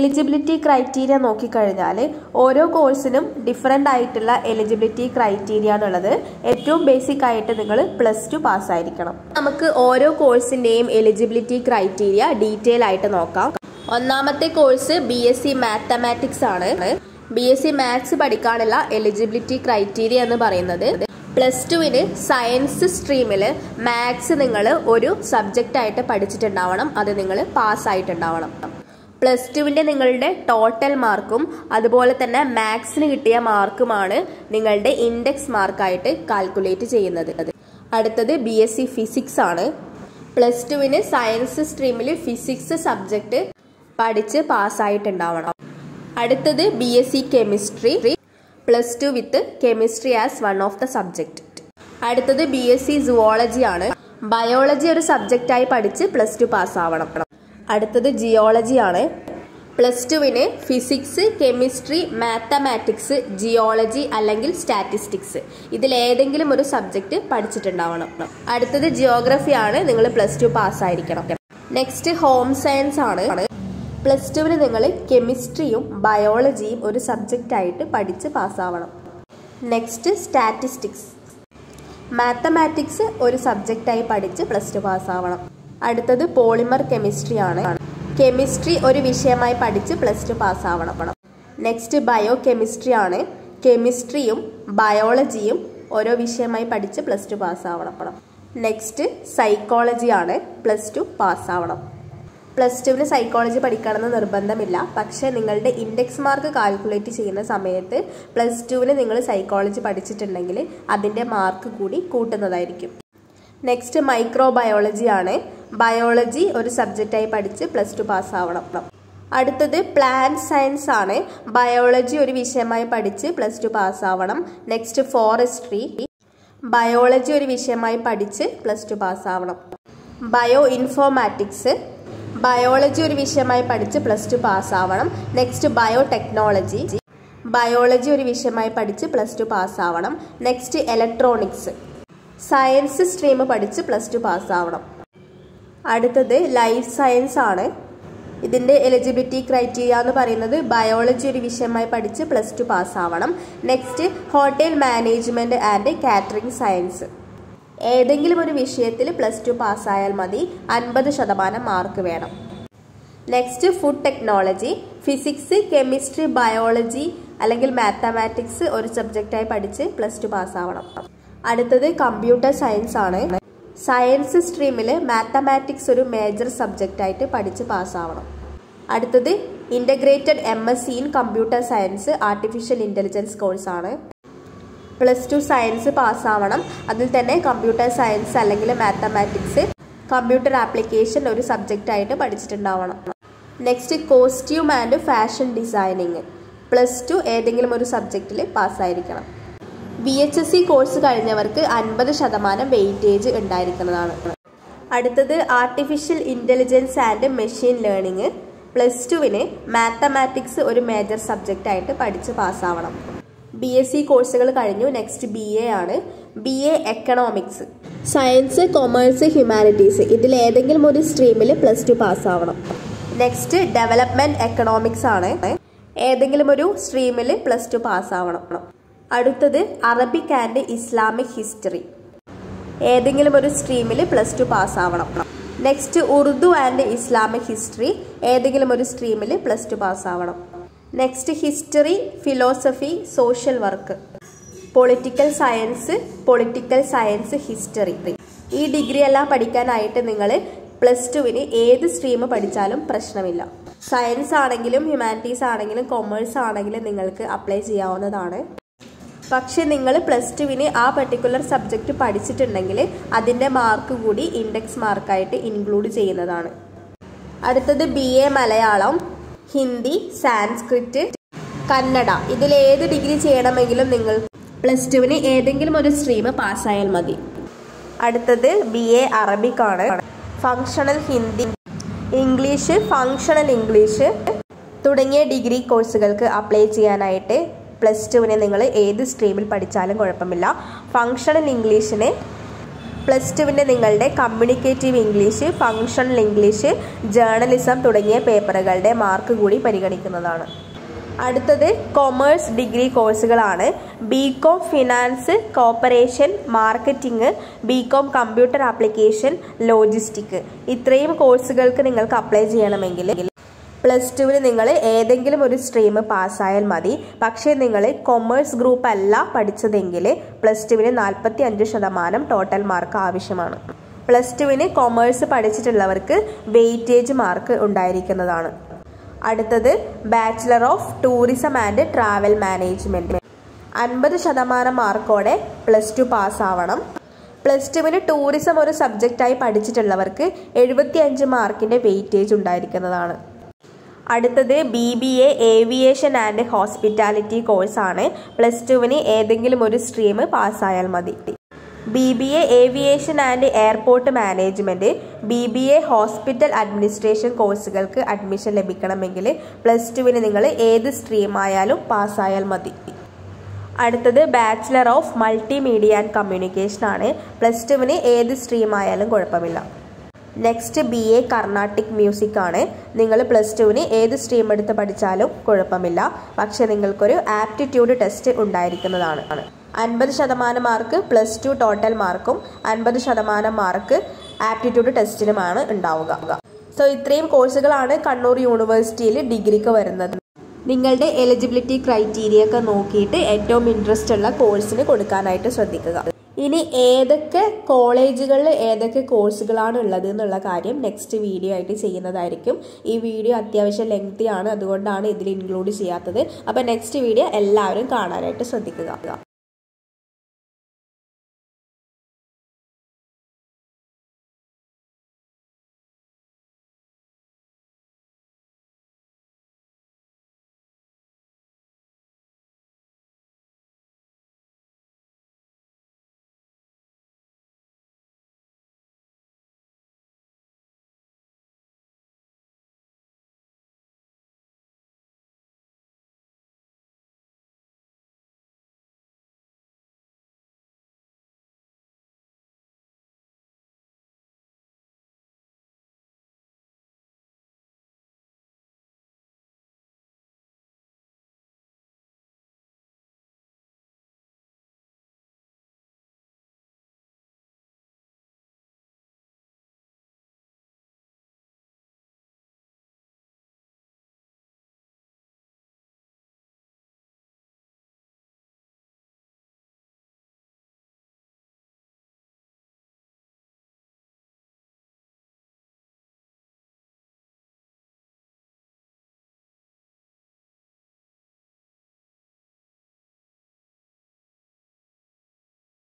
Eligibility criteria നോക്കിക്കഴിഞ്ഞാൽ ഓരോ കോഴ്സിനും ഡിഫറെന്റ് ആയിട്ടുള്ള എലിജിബിലിറ്റി ക്രൈറ്റീരിയ എന്നുള്ളത് ഏറ്റവും ബേസിക് ആയിട്ട് നിങ്ങൾ പ്ലസ് ടു പാസ്സായിരിക്കണം നമുക്ക് ഓരോ കോഴ്സിന്റെയും എലിജിബിലിറ്റി ക്രൈറ്റീരിയ ഡീറ്റെയിൽ ആയിട്ട് നോക്കാം. ഒന്നാമത്തെ course B S C mathematics ആണ്. ബി എസ് സി മാത്സ് പഠിക്കാനുള്ള എലിജിബിലിറ്റി ക്രൈറ്റീരിയ എന്ന് പറയുന്നത് പ്ലസ് ടുവിന് സയൻസ് സ്ട്രീമിൽ മാത്സ് നിങ്ങൾ ഒരു സബ്ജക്റ്റായിട്ട് പഠിച്ചിട്ടുണ്ടാവണം. അത് നിങ്ങൾ പാസ്സായിട്ടുണ്ടാവണം പ്ലസ് ടുവിന്റെ നിങ്ങളുടെ ടോട്ടൽ മാർക്കും അതുപോലെ തന്നെ മാത്സിന് കിട്ടിയ മാർക്കുമാണ് നിങ്ങളുടെ ഇൻഡെക്സ് മാർക്കായിട്ട് കാൽക്കുലേറ്റ് ചെയ്യുന്നത്. അടുത്തത് ബി എസ് സി ഫിസിക്സ് ആണ്. പ്ലസ് ടുവിന് സയൻസ് സ്ട്രീമിൽ ഫിസിക്സ് സബ്ജക്റ്റ് പഠിച്ച് പാസ്സായിട്ടുണ്ടാവണം അടുത്തത് B S C chemistry plus two with chemistry as one of the subject അടുത്തത് ബി എസ് സി സുവോളജി ആണ്. ബയോളജി ഒരു സബ്ജക്റ്റായി പഠിച്ച് പ്ലസ് ടു പാസ്സാവണം അടുത്തത് ജിയോളജി ആണ്. പ്ലസ് ടുവിന് ഫിസിക്സ് കെമിസ്ട്രി മാത്തമാറ്റിക്സ് ജിയോളജി അല്ലെങ്കിൽ സ്റ്റാറ്റിസ്റ്റിക്സ് ഇതിലേതെങ്കിലും ഒരു സബ്ജക്റ്റ് പഠിച്ചിട്ടുണ്ടാവണം. അടുത്തത് ജിയോഗ്രഫി ആണ്. നിങ്ങൾ പ്ലസ് ടു പാസ്സായിരിക്കണം നെക്സ്റ്റ് ഹോം സയൻസ് ആണ്. പ്ലസ് ടുവിന് നിങ്ങൾ കെമിസ്ട്രിയും ബയോളജിയും ഒരു സബ്ജക്റ്റ് ആയിട്ട് പഠിച്ച് പാസ്സാവണം നെക്സ്റ്റ് സ്റ്റാറ്റിസ്റ്റിക്സ് മാത്തമാറ്റിക്സ് ഒരു സബ്ജക്റ്റായി പഠിച്ച് പ്ലസ് ടു പാസ്സാവണം അടുത്തത് പോളിമർ കെമിസ്ട്രി ആണ്. കെമിസ്ട്രി ഒരു വിഷയമായി പഠിച്ച് പ്ലസ് ടു പാസ്സാവണം. നെക്സ്റ്റ് ബയോ കെമിസ്ട്രി ആണ്. കെമിസ്ട്രിയും ബയോളജിയും ഓരോ വിഷയമായി പഠിച്ച് പ്ലസ് ടു പാസ്സാവണം. നെക്സ്റ്റ് സൈക്കോളജി ആണ്. പ്ലസ് ടു പാസ്സാവണം. പ്ലസ് ടുവിന് സൈക്കോളജി പഠിക്കണമെന്ന് നിർബന്ധമില്ല. പക്ഷേ നിങ്ങളുടെ ഇൻഡെക്സ് മാർക്ക് കാൽക്കുലേറ്റ് ചെയ്യുന്ന സമയത്ത് പ്ലസ് ടുവിന് നിങ്ങൾ സൈക്കോളജി പഠിച്ചിട്ടുണ്ടെങ്കിൽ അതിന്റെ മാർക്ക് കൂടി കൂട്ടുന്നതായിരിക്കും. നെക്സ്റ്റ് മൈക്രോബയോളജി ആണ്. ബയോളജി ഒരു സബ്ജക്റ്റായി പഠിച്ച് പ്ലസ് ടു പാസ്സാവണം അടുത്തത് പ്ലാന്റ് സയൻസ് ആണ്. ബയോളജി ഒരു വിഷയമായി പഠിച്ച് പ്ലസ് ടു പാസ്സാവണം നെക്സ്റ്റ് ഫോറസ്ട്രി ബയോളജി ഒരു വിഷയമായി പഠിച്ച് പ്ലസ് ടു പാസ്സാവണം ബയോ ഇൻഫോമാറ്റിക്സ് ബയോളജി ഒരു വിഷയമായി പഠിച്ച് പ്ലസ് ടു പാസ്സാവണം നെക്സ്റ്റ് ബയോ ടെക്നോളജി ബയോളജി ഒരു വിഷയമായി പഠിച്ച് പ്ലസ് ടു പാസ്സാവണം നെക്സ്റ്റ് ഇലക്ട്രോണിക്സ് സയൻസ് സ്ട്രീം പഠിച്ച് പ്ലസ് ടു പാസ്സാവണം. അടുത്തത് ലൈഫ് സയൻസ് ആണ്. ഇതിന്റെ എലിജിബിലിറ്റി ക്രൈറ്റീരിയ എന്ന് പറയുന്നത് ബയോളജി ഒരു വിഷയമായി പഠിച്ച് plus two പാസ്സാവണം. Next hotel management and catering science. ഏതെങ്കിലും ഒരു വിഷയത്തിൽ പ്ലസ് ടു പാസ്സായാൽ മതി. അൻപത് ശതമാനം മാർക്ക് വേണം. Next food technology. Physics chemistry biology അല്ലെങ്കിൽ മാത്തമാറ്റിക്സ് ഒരു സബ്ജക്റ്റായി പഠിച്ച് പ്ലസ് ടു പാസ്സാവണം. അടുത്തത് കമ്പ്യൂട്ടർ സയൻസ് ആണ്. സയൻസ് സ്ട്രീമിൽ മാത്തമാറ്റിക്സ് ഒരു മേജർ സബ്ജക്റ്റായിട്ട് പഠിച്ച് പാസ്സാവണം. അടുത്തത് integrated M S C in computer science artificial intelligence കോഴ്സാണ് പ്ലസ് ടു സയൻസ് പാസ്സാവണം. അതിൽ തന്നെ കമ്പ്യൂട്ടർ സയൻസ് അല്ലെങ്കിൽ മാത്തമാറ്റിക്സ് കമ്പ്യൂട്ടർ ആപ്ലിക്കേഷൻ ഒരു സബ്ജക്റ്റ് സബ്ജക്റ്റായിട്ട് പഠിച്ചിട്ടുണ്ടാവണം. Next costume and fashion designing plus two ഏതെങ്കിലും ഒരു സബ്ജക്റ്റിൽ പാസ്സായിരിക്കണം. B H S C course കഴിഞ്ഞവർക്ക് അൻപത് ശതമാനം വെയിറ്റേജ് ഉണ്ടായിരിക്കുന്നതാണ്. അടുത്തത് artificial intelligence and machine learning plus ടുവിന് മാത്തമാറ്റിക്സ് ഒരു മേജർ സബ്ജക്റ്റായിട്ട് പഠിച്ച് പാസ്സാവണം. ബി എസ് സി കോഴ്സുകൾ കഴിഞ്ഞു നെക്സ്റ്റ് ബി എ ആണ്. B A economics science commerce humanities ഇതിൽ ഏതെങ്കിലും ഒരു സ്ട്രീമിൽ പ്ലസ് ടു പാസ്സാവണം. നെക്സ്റ്റ് ഡെവലപ്മെന്റ് എക്കണോമിക്സ് ആണ്. ഏതെങ്കിലും ഒരു സ്ട്രീമിൽ പ്ലസ് ടു പാസ്സാവണം. അടുത്തത് അറബിക് ആൻഡ് ഇസ്ലാമിക് ഹിസ്റ്ററി. ഏതെങ്കിലും ഒരു സ്ട്രീമിൽ plus to പാസ്സാവണം. Next Urdu and Islamic history ഏതെങ്കിലും ഒരു സ്ട്രീമിൽ plus to പാസ്സാവണം. Next history philosophy social work. Political science political science history. ഈ ഡിഗ്രി എല്ലാം പഠിക്കാനായിട്ട് നിങ്ങൾ പ്ലസ് ടുവിന് ഏത് സ്ട്രീം പഠിച്ചാലും പ്രശ്നമില്ല. സയൻസ് ആണെങ്കിലും ഹ്യൂമാനിറ്റീസ് ആണെങ്കിലും കൊമേഴ്സ് ആണെങ്കിലും നിങ്ങൾക്ക് അപ്ലൈ ചെയ്യാവുന്നതാണ്. പക്ഷെ നിങ്ങൾ പ്ലസ് ടുവിന് ആ പെർട്ടിക്കുലർ സബ്ജക്റ്റ് പഠിച്ചിട്ടുണ്ടെങ്കിൽ അതിന്റെ മാർക്ക് കൂടി ഇൻഡെക്സ് മാർക്കായിട്ട് ഇൻക്ലൂഡ് ചെയ്യുന്നതാണ്. അടുത്തത് ബി എ മലയാളം ഹിന്ദി സാൻസ്ക്രിറ്റ് കന്നഡ. ഇതിൽ ഏത് ഡിഗ്രി ചെയ്യണമെങ്കിലും നിങ്ങൾ പ്ലസ് ടുവിന് ഏതെങ്കിലും ഒരു സ്ട്രീം പാസ്സായാൽ മതി. അടുത്തത് ബി എ അറബിക് ആണ്. Functional Hindi English functional English തുടങ്ങിയ ഡിഗ്രി കോഴ്സുകൾക്ക് അപ്ലൈ ചെയ്യാനായിട്ട് പ്ലസ് ടുവിനെ നിങ്ങൾ ഏത് സ്ട്രീമിൽ പഠിച്ചാലും കുഴപ്പമില്ല. ഫങ്ഷണൽ ഇംഗ്ലീഷിനെ പ്ലസ് ടുവിന്റെ നിങ്ങളുടെ communicative English functional English journalism തുടങ്ങിയ പേപ്പറുകളുടെ മാർക്ക് കൂടി പരിഗണിക്കുന്നതാണ്. അടുത്തത് കൊമേഴ്സ് ഡിഗ്രി കോഴ്സുകളാണ് B com finance cooperation marketing B com computer application logistic ഇത്രയും കോഴ്സുകൾക്ക് നിങ്ങൾക്ക് അപ്ലൈ ചെയ്യണമെങ്കിൽ പ്ലസ് ടുവിന് നിങ്ങൾ ഏതെങ്കിലും ഒരു സ്ട്രീം പാസ്സായാൽ മതി. പക്ഷേ നിങ്ങൾ കൊമേഴ്സ് ഗ്രൂപ്പ് അല്ല പഠിച്ചതെങ്കിൽ പ്ലസ് ടുവിന് നാൽപ്പത്തി അഞ്ച് ശതമാനം ടോട്ടൽ മാർക്ക് ആവശ്യമാണ്. പ്ലസ് ടുവിന് കൊമേഴ്സ് പഠിച്ചിട്ടുള്ളവർക്ക് വെയിറ്റേജ് മാർക്ക് ഉണ്ടായിരിക്കുന്നതാണ്. അടുത്തത് bachelor of tourism and travel management അൻപത് ശതമാനം മാർക്കോടെ പ്ലസ് ടു പാസ്സാവണം പ്ലസ് ടുവിന് ടൂറിസം ഒരു സബ്ജക്റ്റായി പഠിച്ചിട്ടുള്ളവർക്ക് എഴുപത്തിയഞ്ച് മാർക്കിന്റെ വെയിറ്റേജ് ഉണ്ടായിരിക്കുന്നതാണ്. അടുത്തത് B B A aviation and hospitality കോഴ്സാണ്. പ്ലസ് ടുവിന് ഏതെങ്കിലും ഒരു സ്ട്രീം പാസ്സായാൽ മതി. B B A aviation and airport management B B A hospital administration കോഴ്സുകൾക്ക് അഡ്മിഷൻ ലഭിക്കണമെങ്കിൽ പ്ലസ് ടുവിന് നിങ്ങൾ ഏത് സ്ട്രീം ആയാലും പാസ്സായാൽ മതി. അടുത്തത് bachelor of multimedia and communication ആണ് പ്ലസ് ടുവിന് ഏത് സ്ട്രീം ആയാലും കുഴപ്പമില്ല. Next B A Carnatic music ആണ്. നിങ്ങൾ പ്ലസ് ടുവിന് ഏത് സ്ട്രീം എടുത്ത് പഠിച്ചാലും കുഴപ്പമില്ല. പക്ഷെ നിങ്ങൾക്കൊരു ആപ്റ്റിറ്റ്യൂഡ് ടെസ്റ്റ് ഉണ്ടായിരിക്കുന്നതാണ്. അൻപത് ശതമാനം മാർക്ക് പ്ലസ് ടു ടോട്ടൽ മാർക്കും അൻപത് ശതമാനം മാർക്ക് ആപ്റ്റിറ്റ്യൂഡ് ടെസ്റ്റിനുമാണ് ഉണ്ടാവുക. സോ ഇത്രയും കോഴ്സുകളാണ് കണ്ണൂർ യൂണിവേഴ്സിറ്റിയിൽ ഡിഗ്രിക്ക് വരുന്നത്. നിങ്ങളുടെ എലിജിബിലിറ്റി ക്രൈറ്റീരിയ ഒക്കെ നോക്കിയിട്ട് ഏറ്റവും ഇൻട്രസ്റ്റ് ഉള്ള കോഴ്സിന് കൊടുക്കാനായിട്ട് ശ്രദ്ധിക്കുക. ഇനി ഏതൊക്കെ കോളേജുകളിൽ ഏതൊക്കെ കോഴ്സുകളാണ് ഉള്ളത് എന്നുള്ള കാര്യം നെക്സ്റ്റ് വീഡിയോ ആയിട്ട് ചെയ്യുന്നതായിരിക്കും. ഈ വീഡിയോ അത്യാവശ്യം ലെങ്തി ആണ് അതുകൊണ്ടാണ് ഇതിൽ ഇൻക്ലൂഡ് ചെയ്യാത്തത്. അപ്പോൾ നെക്സ്റ്റ് വീഡിയോ എല്ലാവരും കാണാനായിട്ട് ശ്രദ്ധിക്കുക.